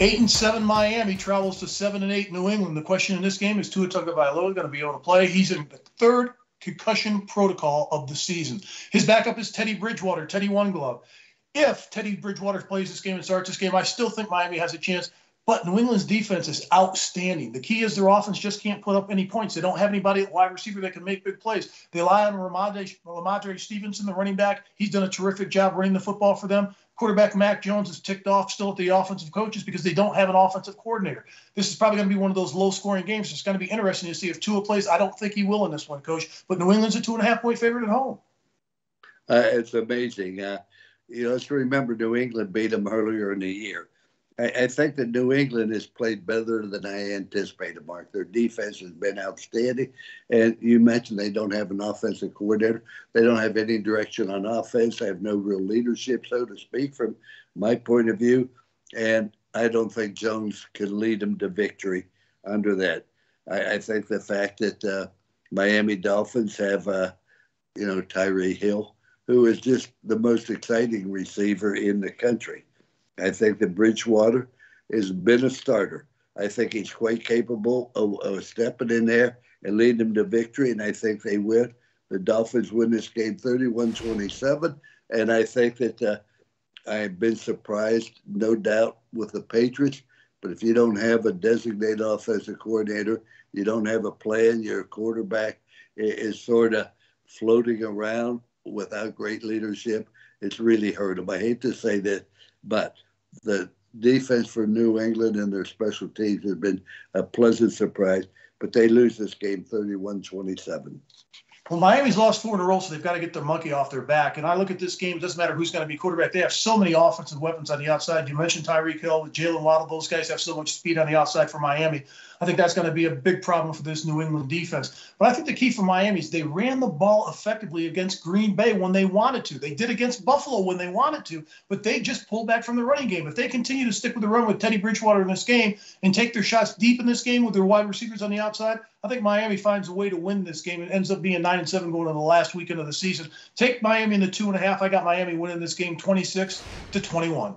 Eight and seven Miami travels to seven and eight New England. The question in this game is Tua Tagovailoa going to be able to play? He's in the third concussion protocol of the season. His backup is Teddy Bridgewater, Teddy One Glove. If Teddy Bridgewater plays this game and starts this game, I still think Miami has a chance. But New England's defense is outstanding. The key is their offense just can't put up any points. They don't have anybody at wide receiver that can make big plays. They rely on Rhamondre, Rhamondre Stevenson, the running back. He's done a terrific job running the football for them. Quarterback Mac Jones is ticked off still at the offensive coaches because they don't have an offensive coordinator. This is probably going to be one of those low scoring games. It's going to be interesting to see if Tua plays. I don't think he will in this one, coach. But New England's a two and a half point favorite at home. Uh, it's amazing. Uh, you know, let's remember New England beat them earlier in the year. I, think that New England has played better than I anticipated, Mark. Their defense has been outstanding. And you mentioned they don't have an offensive coordinator. They don't have any direction on offense. They have no real leadership, so to speak, from my point of view. And I don't think Jones can lead them to victory under that. I, I think the fact that uh, Miami Dolphins have, uh, you know, Tyreek Hill, who is just the most exciting receiver in the country I think that Bridgewater has been a starter. I think he's quite capable of, of stepping in there and leading them to victory, and I think they win. The Dolphins win this game 31 27, and I think that uh, I've been surprised, no doubt, with the Patriots. But if you don't have a designated offensive coordinator, you don't have a plan, your quarterback is sort of floating around without great leadership, it's really hurt them. I hate to say that, but the defense for New England and their special teams has been a pleasant surprise, but they lose this game 31 27. Well, Miami's lost four in a row, so they've got to get their monkey off their back. And I look at this game; it doesn't matter who's going to be quarterback. They have so many offensive weapons on the outside. You mentioned Tyreek Hill, Jaylen Waddle; those guys have so much speed on the outside for Miami. I think that's going to be a big problem for this New England defense. But I think the key for Miami is they ran the ball effectively against Green Bay when they wanted to. They did against Buffalo when they wanted to, but they just pulled back from the running game. If they continue to stick with the run with Teddy Bridgewater in this game and take their shots deep in this game with their wide receivers on the outside, I think Miami finds a way to win this game. It ends up being nine and seven going into the last weekend of the season. Take Miami in the two and a half. I got Miami winning this game 26 to 21.